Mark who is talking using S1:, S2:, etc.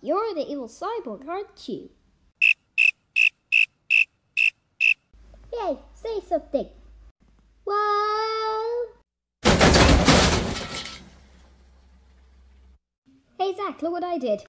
S1: you're the evil cyborg, aren't you? Hey, say something. Well. Hey Zach, look what I did.